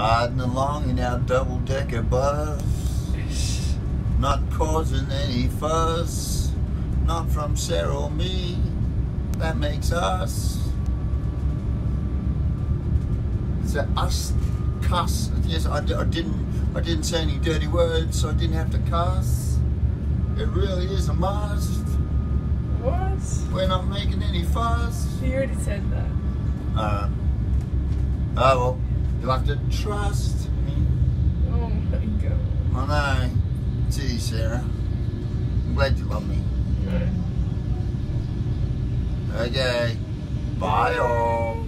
Riding along in our double-decker bus, not causing any fuss, not from Sarah or me, that makes us. It's a us cuss. Yes, I, I didn't. I didn't say any dirty words, so I didn't have to cuss. It really is a must. What? We're not making any fuss. You already said that. Uh, oh well, you'll have to trust me. Oh my god. I know. Gee, Sarah. I'm glad you love me. Okay. Bye, all.